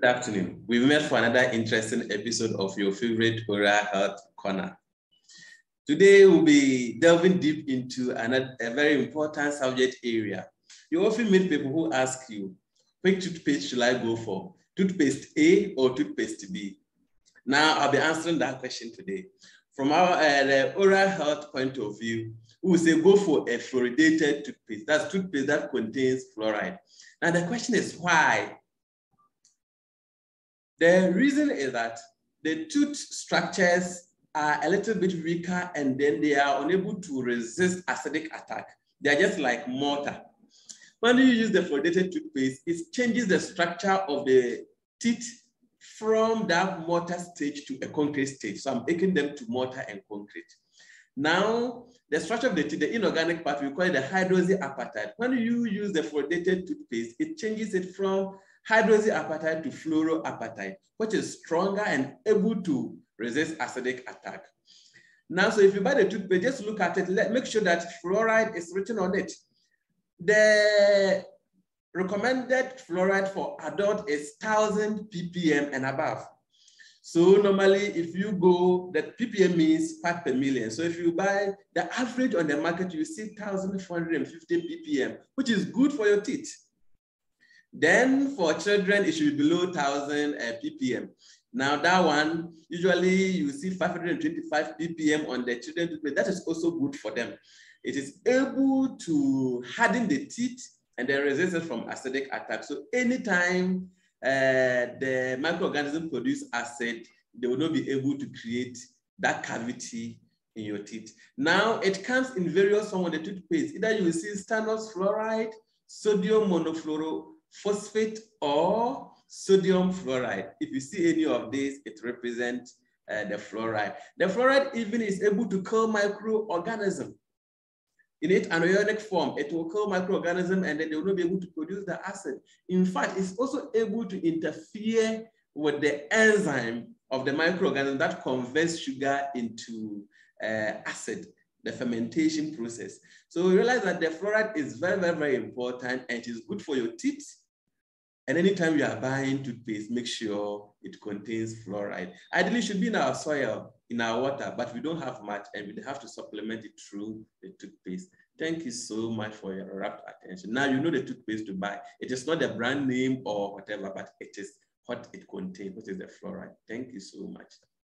Good afternoon. We've met for another interesting episode of your favorite oral health corner. Today we'll be delving deep into another, a very important subject area. You often meet people who ask you, which toothpaste should I go for? Toothpaste A or toothpaste B? Now I'll be answering that question today. From our uh, oral health point of view, we will say go for a fluoridated toothpaste. That's toothpaste that contains fluoride. Now the question is why? The reason is that the tooth structures are a little bit weaker and then they are unable to resist acidic attack. They are just like mortar. When you use the fluoridated toothpaste, it changes the structure of the teeth from that mortar stage to a concrete stage. So I'm making them to mortar and concrete. Now, the structure of the teeth, the inorganic part, we call it the hydroxyapatite. When you use the fluoridated toothpaste, it changes it from hydroxyapatite to fluoroapatite, which is stronger and able to resist acidic attack. Now, so if you buy the toothpaste, just look at it, let, make sure that fluoride is written on it. The recommended fluoride for adult is 1000 ppm and above. So normally if you go, that ppm means part per million. So if you buy the average on the market, you see 1450 ppm, which is good for your teeth. Then for children, it should be below 1000 uh, ppm. Now that one, usually you see 525 ppm on the children. Toothpaste. That is also good for them. It is able to harden the teeth and then resist it from acidic attack. So anytime uh, the microorganism produce acid, they will not be able to create that cavity in your teeth. Now it comes in various forms of the toothpaste. Either you will see stannous fluoride, sodium monofluoro phosphate or sodium fluoride. If you see any of these, it represents uh, the fluoride. The fluoride even is able to kill microorganisms. In its anionic form, it will kill microorganisms and then they will not be able to produce the acid. In fact, it's also able to interfere with the enzyme of the microorganism that converts sugar into uh, acid the fermentation process. So we realize that the fluoride is very, very, very important and it is good for your teeth. And anytime you are buying toothpaste, make sure it contains fluoride. Ideally, should be in our soil, in our water, but we don't have much and we have to supplement it through the toothpaste. Thank you so much for your rapt attention. Now you know the toothpaste to buy. It is not the brand name or whatever, but it is what it contains, what is the fluoride. Thank you so much.